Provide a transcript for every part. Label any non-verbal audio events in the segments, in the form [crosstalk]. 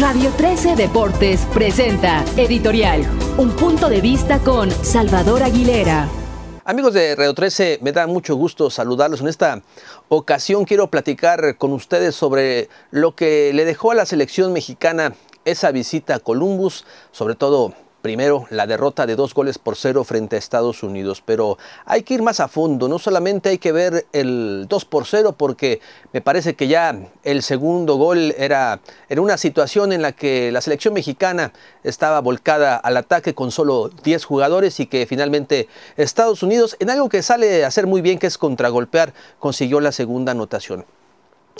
Radio 13 Deportes presenta Editorial, un punto de vista con Salvador Aguilera. Amigos de Radio 13, me da mucho gusto saludarlos. En esta ocasión quiero platicar con ustedes sobre lo que le dejó a la selección mexicana esa visita a Columbus, sobre todo Primero, la derrota de dos goles por cero frente a Estados Unidos, pero hay que ir más a fondo, no solamente hay que ver el 2 por 0 porque me parece que ya el segundo gol era en una situación en la que la selección mexicana estaba volcada al ataque con solo 10 jugadores y que finalmente Estados Unidos, en algo que sale a hacer muy bien, que es contragolpear, consiguió la segunda anotación.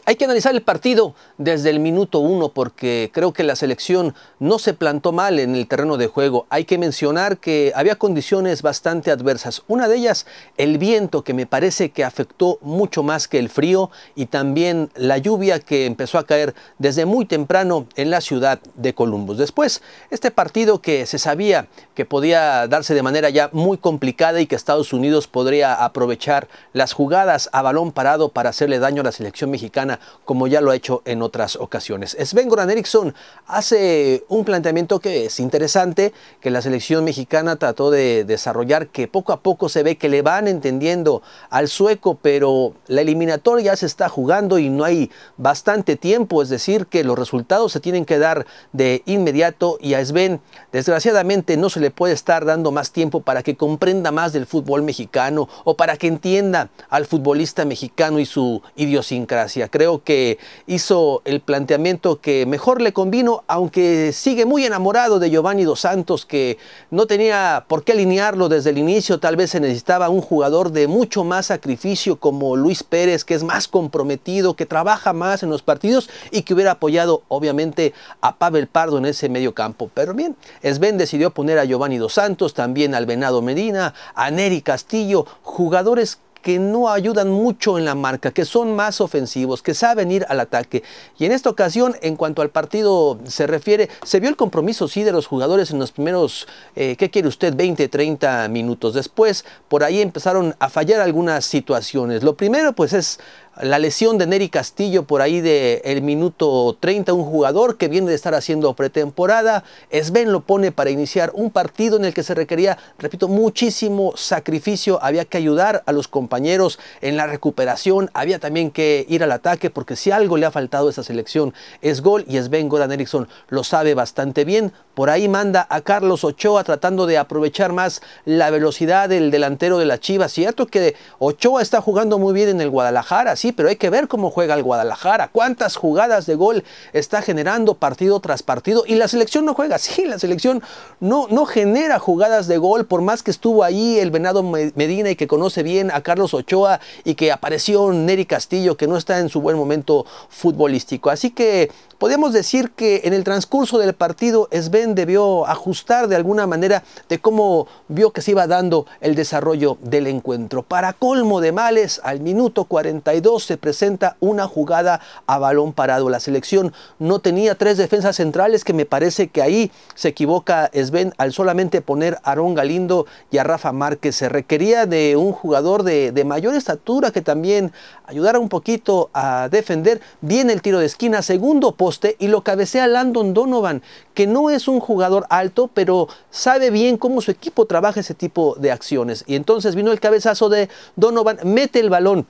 Hay que analizar el partido desde el minuto uno porque creo que la selección no se plantó mal en el terreno de juego. Hay que mencionar que había condiciones bastante adversas. Una de ellas, el viento que me parece que afectó mucho más que el frío y también la lluvia que empezó a caer desde muy temprano en la ciudad de Columbus. Después, este partido que se sabía que podía darse de manera ya muy complicada y que Estados Unidos podría aprovechar las jugadas a balón parado para hacerle daño a la selección mexicana como ya lo ha hecho en otras ocasiones. Sven Goran Eriksson hace un planteamiento que es interesante, que la selección mexicana trató de desarrollar, que poco a poco se ve que le van entendiendo al sueco, pero la eliminatoria ya se está jugando y no hay bastante tiempo, es decir, que los resultados se tienen que dar de inmediato y a Sven desgraciadamente no se le puede estar dando más tiempo para que comprenda más del fútbol mexicano o para que entienda al futbolista mexicano y su idiosincrasia. Creo que hizo el planteamiento que mejor le convino, aunque sigue muy enamorado de Giovanni Dos Santos, que no tenía por qué alinearlo desde el inicio. Tal vez se necesitaba un jugador de mucho más sacrificio como Luis Pérez, que es más comprometido, que trabaja más en los partidos y que hubiera apoyado, obviamente, a Pavel Pardo en ese medio campo. Pero bien, Sven decidió poner a Giovanni Dos Santos, también al Venado Medina, a Neri Castillo, jugadores que no ayudan mucho en la marca, que son más ofensivos, que saben ir al ataque. Y en esta ocasión, en cuanto al partido se refiere, se vio el compromiso sí de los jugadores en los primeros, eh, ¿qué quiere usted? 20, 30 minutos. Después, por ahí empezaron a fallar algunas situaciones. Lo primero, pues es la lesión de Neri Castillo por ahí de el minuto 30, un jugador que viene de estar haciendo pretemporada. Sven lo pone para iniciar un partido en el que se requería, repito, muchísimo sacrificio. Había que ayudar a los compañeros en la recuperación, había también que ir al ataque porque si algo le ha faltado a esa selección es gol y Sven Goran Eriksson lo sabe bastante bien. Por ahí manda a Carlos Ochoa tratando de aprovechar más la velocidad del delantero de la Chivas. Cierto que Ochoa está jugando muy bien en el Guadalajara, sí, pero hay que ver cómo juega el Guadalajara, cuántas jugadas de gol está generando partido tras partido y la selección no juega, [laughs] sí, la selección no, no genera jugadas de gol, por más que estuvo ahí el Venado Medina y que conoce bien a Carlos Ochoa y que apareció Neri Castillo que no está en su buen momento futbolístico. Así que podemos decir que en el transcurso del partido Sven debió ajustar de alguna manera de cómo vio que se iba dando el desarrollo del encuentro. Para colmo de males, al minuto 42 se presenta una jugada a balón parado. La selección no tenía tres defensas centrales que me parece que ahí se equivoca Sven al solamente poner a Aarón Galindo y a Rafa Márquez. Se requería de un jugador de, de mayor estatura que también ayudara un poquito a defender. Viene el tiro de esquina, segundo y lo cabecea Landon Donovan, que no es un jugador alto, pero sabe bien cómo su equipo trabaja ese tipo de acciones. Y entonces vino el cabezazo de Donovan, mete el balón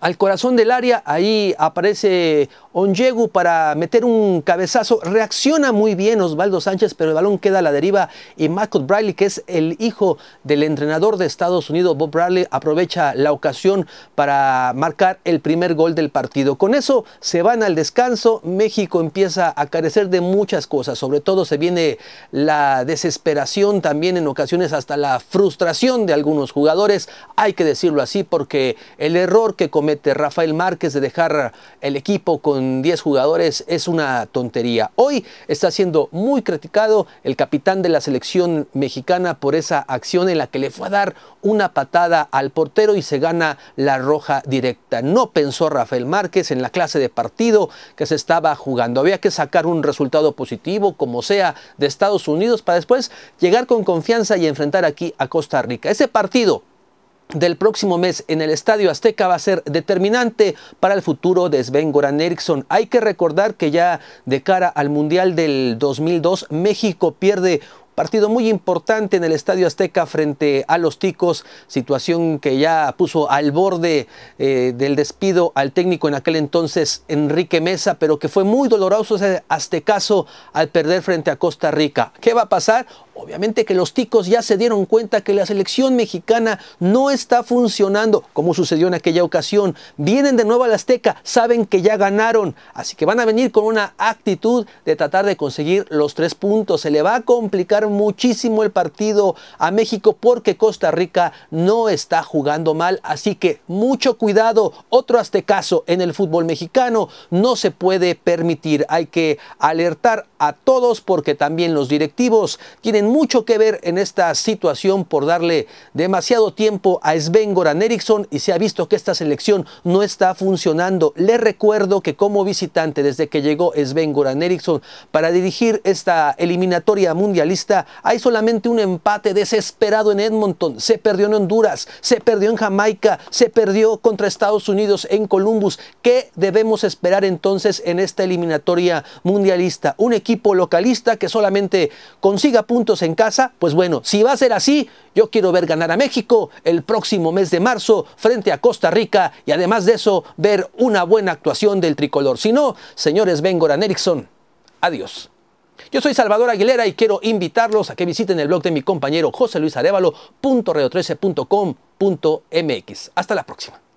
al corazón del área, ahí aparece Onyegu para meter un cabezazo, reacciona muy bien Osvaldo Sánchez, pero el balón queda a la deriva y Michael Bradley, que es el hijo del entrenador de Estados Unidos, Bob Bradley, aprovecha la ocasión para marcar el primer gol del partido. Con eso se van al descanso, México empieza a carecer de muchas cosas, sobre todo se viene la desesperación, también en ocasiones hasta la frustración de algunos jugadores, hay que decirlo así, porque el error que comete Rafael Márquez de dejar el equipo con 10 jugadores es una tontería. Hoy está siendo muy criticado el capitán de la selección mexicana por esa acción en la que le fue a dar una patada al portero y se gana la roja directa. No pensó Rafael Márquez en la clase de partido que se estaba jugando. Había que sacar un resultado positivo, como sea, de Estados Unidos para después llegar con confianza y enfrentar aquí a Costa Rica. Ese partido del próximo mes en el Estadio Azteca va a ser determinante para el futuro de Sven Goran Eriksson. Hay que recordar que ya de cara al Mundial del 2002 México pierde Partido muy importante en el Estadio Azteca frente a los Ticos, situación que ya puso al borde eh, del despido al técnico en aquel entonces Enrique Mesa, pero que fue muy doloroso ese aztecaso al perder frente a Costa Rica. ¿Qué va a pasar? Obviamente que los ticos ya se dieron cuenta que la selección mexicana no está funcionando como sucedió en aquella ocasión. Vienen de nuevo al Azteca, saben que ya ganaron, así que van a venir con una actitud de tratar de conseguir los tres puntos. Se le va a complicar muchísimo el partido a México porque Costa Rica no está jugando mal, así que mucho cuidado. Otro aztecaso en el fútbol mexicano no se puede permitir. Hay que alertar a todos porque también los directivos tienen mucho que ver en esta situación por darle demasiado tiempo a Sven Goran Eriksson y se ha visto que esta selección no está funcionando. Le recuerdo que como visitante desde que llegó Sven Goran Eriksson para dirigir esta eliminatoria mundialista hay solamente un empate desesperado en Edmonton. Se perdió en Honduras, se perdió en Jamaica, se perdió contra Estados Unidos en Columbus. ¿Qué debemos esperar entonces en esta eliminatoria mundialista? Un equipo localista que solamente consiga puntos en casa, pues bueno, si va a ser así, yo quiero ver ganar a México el próximo mes de marzo frente a Costa Rica y además de eso ver una buena actuación del tricolor. Si no, señores Bengoran Erickson, adiós. Yo soy Salvador Aguilera y quiero invitarlos a que visiten el blog de mi compañero José Luis Arevalo.reo13.com.mx. Hasta la próxima.